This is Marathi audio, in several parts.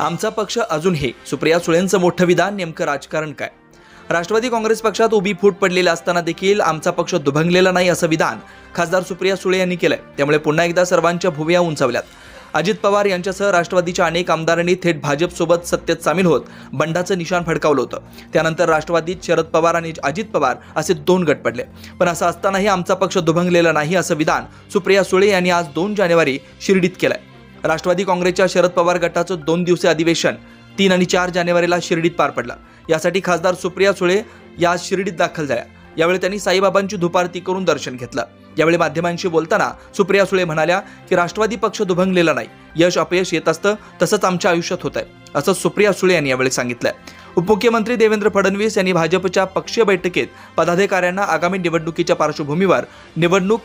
आमचा पक्ष अजून हे सुप्रिया सुळेंचं मोठं विधान नेमकं राजकारण काय? राष्ट्रवादी काँग्रेस पक्षात उभी फूट पडलेली असताना देखील आमचा पक्ष दुभंगलेला नाही असं विधान खासदार सुप्रिया सुळे यांनी केलंय. त्यामुळे पुन्हा एकदा सर्वांच्या भुवया उंचावल्यात. अजित पवार यांच्यासह राष्ट्रवादीच्या अनेक आमदारांनी थेट भाजपसोबत सत्तेत सामील होत बंडाचं निशाण फडकावलं होतं. त्यानंतर राष्ट्रवादीत शरद पवार आणि अजित पवार असे दोन गट पडले. पण असं असतानाही आमचा पक्ष दुभंगलेला नाही असं विधान सुप्रिया सुळे यांनी आज दोन जानेवारी शिर्डीत केलंय. राष्ट्रवादी काँग्रेसच्या शरद पवार गटाचं दोन दिवसीय अधिवेशन तीन आणि चार जानेवारीला शिर्डीत पार पडलं. यासाठी खासदार सुप्रिया सुळे या शिर्डीत दाखल झाल्या. यावेळी त्यांनी साईबाबांची धुपारती करून दर्शन घेतलं. यावेळी माध्यमांशी बोलताना सुप्रिया सुळे म्हणाल्या की राष्ट्रवादी पक्ष दुभंगलेला नाही. यश अपयश येत असतं तसंच आमच्या आयुष्यात होत आहे असं सुप्रिया सुळे यांनी यावेळी सांगितलं. उपमुख्यमंत्री देवेंद्र फडणवीस यांनी भाजपच्या पक्षीय बैठकीत पदाधिकाऱ्यांना आगामी निवडणुकीच्या पार्श्वभूमीवर निवडणूक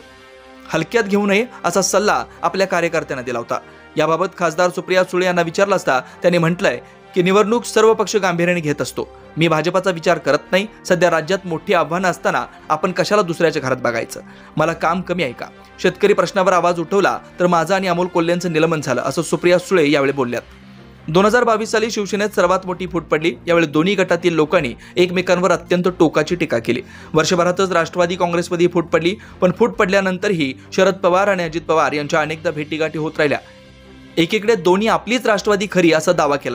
हलक्यात घेऊ नये असा सल्ला आपल्या कार्यकर्त्यांना दिला होता. याबाबत खासदार सुप्रिया सुळे यांना विचारलं असता त्यांनी म्हटलंय की निवडणूक सर्व पक्ष गांभीर्याने घेत असतो. मी भाजपाचा विचार करत नाही. सध्या राज्यात मोठी आव्हानं असताना आपण कशाला दुसऱ्याच्या घरात बघायचं? मला काम कमी आहे का? शेतकरी प्रश्नावर आवाज उठवला तर माझा आणि अमोल कोल्हेंचं निलंबन झालं असं सुप्रिया सुळे यावेळी बोलल्यात. दोन हजार बावीस साली शिवसेनेत सर्वात मोठी फूट पडली. यावेळी दोन्ही गटातील लोकांनी एकमेकांवर अत्यंत टोकाची टीका केली. वर्षभरातच राष्ट्रवादी काँग्रेसमध्ये फूट पडली पण फूट पडल्यानंतरही शरद पवार आणि अजित पवार यांच्या अनेकदा भेटीगाठी होत राहिल्या. एकीकडे दोन्ही आपलीच राष्ट्रवादी खरी असा दावा केला.